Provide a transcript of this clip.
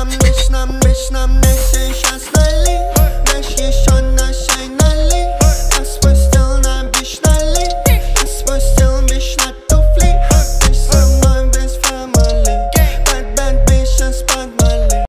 nam nish nam nish nam nish